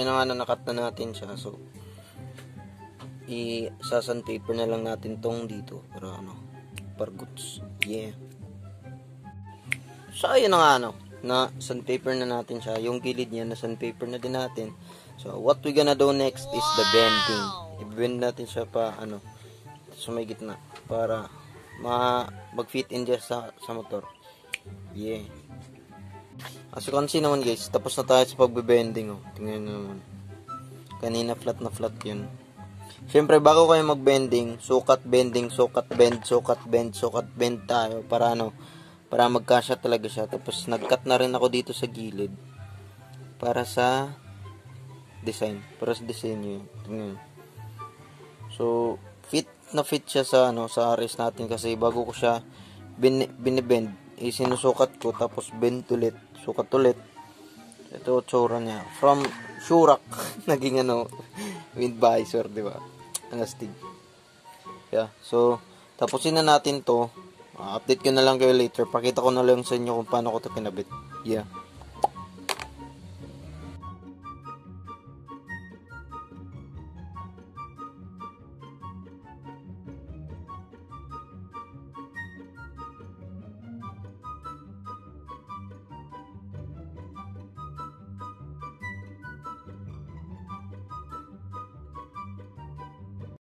na nga na nakat na natin siya. So, i-sasan paper na lang natin tong dito. Para ano, parguts. Yeah. So, ayun na nga ano, na sandpaper na natin siya. Yung gilid niya na sandpaper na din natin. So, what we gonna do next is the bending. I-bend natin siya pa, ano, sa may gitna. Para ma mag-fit in dyan sa, sa motor. Yeah. As you can see naman guys, tapos na tayo sa pagbe-bending. Oh. Tingnan nyo naman. Kanina flat na flat yun. Siyempre, bago kayo mag-bending, sukat, bending, sukat, bend, sukat, bend, sukat, bend tayo. Para ano, para magkasya talaga siya. Tapos, nag-cut na rin ako dito sa gilid. Para sa design. Para sa disenyo yun. Tingnan. So, fit na fit siya sa ano sa aris natin kasi bago ko siya bin, binibend eh, sinusukat ko tapos bend ulit. Sukat ulit. Ito tsura niya. From Shurak naging ano wind visor di ba? Ang astig yeah so tapusin na natin to. Uh, update ko na lang kayo later. Pakita ko na lang sa inyo kung paano ko to kinabit yeah